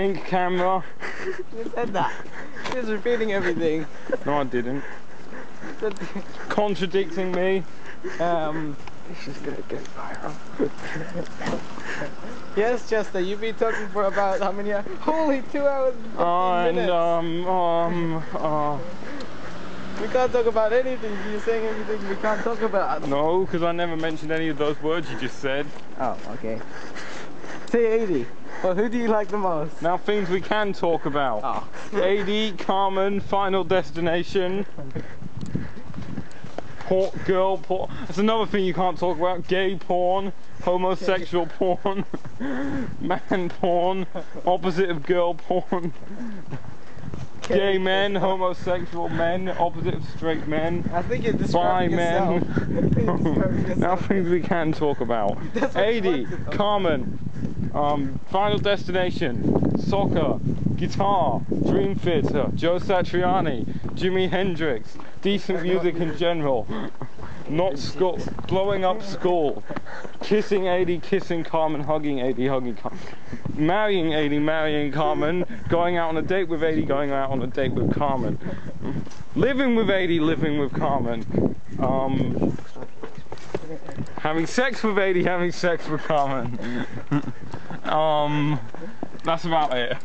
pink camera. You said that. He's repeating everything. No, I didn't. Contradicting me. um, She's gonna get viral. yes, Chester, you've been talking for about how many hours? Holy two hours and 15 And minutes. um um uh, we can't talk about anything. You're saying everything we can't talk about. no, because I never mentioned any of those words you just said. Oh, okay. Say 80. Well, who do you like the most? Now things we can talk about. Ah. Oh. AD, Carmen, Final Destination. Por- girl porn. That's another thing you can't talk about. Gay porn, homosexual porn, man porn, opposite of girl porn. Gay men, homosexual men, opposite of straight men. I think you're Bi describing men. yourself. Think now things we can talk about. That's what you 80, want to talk Carmen, um, Final Destination, soccer, guitar, Dream Theater, Joe Satriani, Jimi Hendrix, decent music in general, not school, blowing up school, kissing 80, kissing Carmen, hugging 80, hugging Carmen, marrying 80, marrying Carmen, going out on a date with 80, going out on a date with Carmen, living with 80, living with Carmen, um, having sex with 80, having sex with Carmen. um, that's about it.